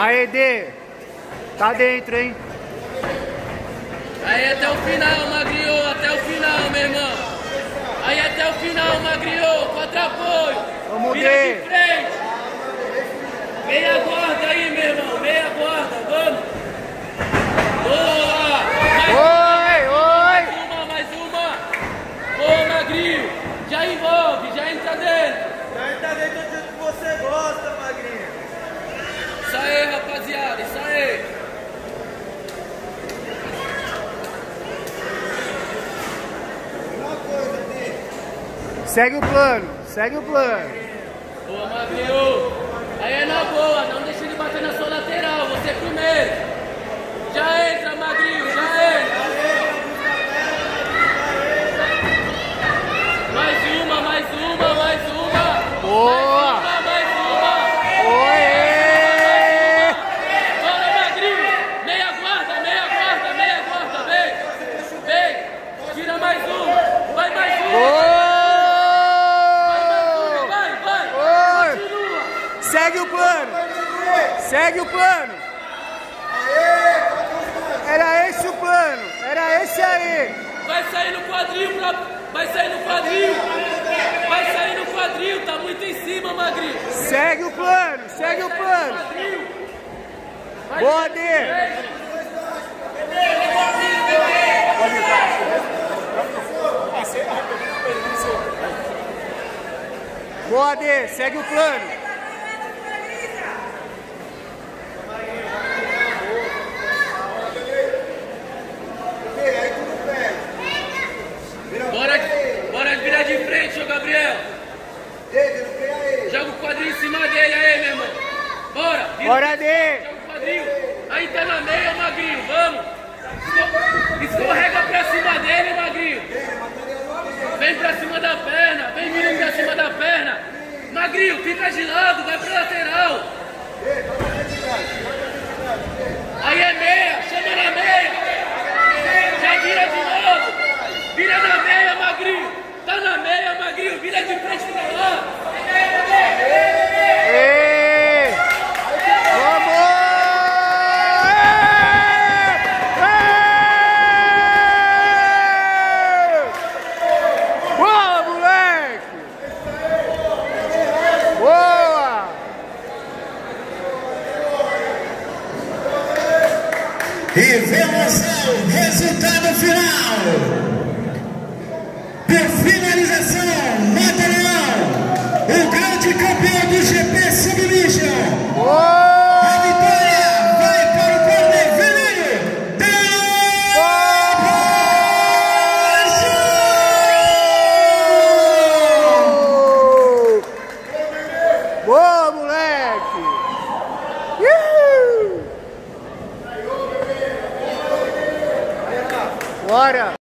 Aê, D. Tá dentro, hein? Aí até o final, Magrinho, até o final, meu irmão. Aí até o final, Magrinho, contra apoio. Vamos Vira ver. de frente. Meia guarda aí, meu irmão, meia guarda, vamos. Boa! Mais Oi, oi. uma, mais uma. Boa, Magrinho. Já envolve, já entra dentro. Já entra dentro do que você gosta, magrinho. Isso aí, rapaziada, isso aí. Uma coisa, Dê. Segue o plano, segue o plano. Boa, Magrinho. Aí é na boa, não deixa ele bater na sua lateral, você primeiro. Já entra, Magrinho, já entra. Mais uma, mais uma, mais uma. Boa. Mais uma, mais uma. Oi! Bora, Magrinho. Meia guarda, meia guarda, meia guarda. Vem, vem. Tira mais um. Vai mais um. Vai mais um. Gol! Vai, vai. Oi. Continua. Segue o plano, segue o plano. Era esse o plano, era esse aí. Vai sair no quadril, pra... vai sair no quadril. Vai sair no quadril, tá muito em cima, Magrinho. Segue o plano, segue o plano. Boa, sair- D. Boa, D, segue o plano. Dê, aí tu não pega. Vira Bora, bora virar de frente, ô Gabriel. Dê, Dê. Joga o quadril em cima dele aí, meu irmão. Bora, vira Bora, D. Joga o quadril. Aí tá na meia, Magrinho, vamos. Esco- Escorrega pra cima dele, Magrinho. Vem pra cima da perna, vem vindo pra cima da perna. Magrinho, fica de lado, vai pra lateral. Aí é meia, chama na meia. Já vira de novo. Vira na meia, Magrinho. Tá na meia, Magrinho, vira de frente pra lá. Ei! Vamos! Ei! Boa, moleque! Boa! Revelação, resultado final. Por finalização, Bora!